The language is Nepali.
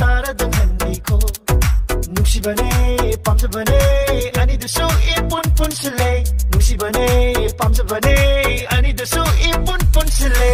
तारा त मन्डीको नुक्सी भने पाम्छ भने अनि दसो ए पुन पुनसले नुक्सी भने पाम्छ भने अनि दसो ए पुन पुनसले